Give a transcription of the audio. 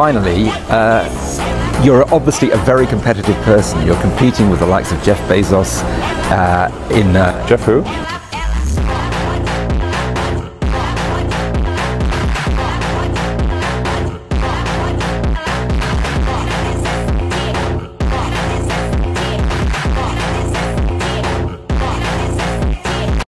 finally, uh, you're obviously a very competitive person. You're competing with the likes of Jeff Bezos uh, in uh, Jeff who?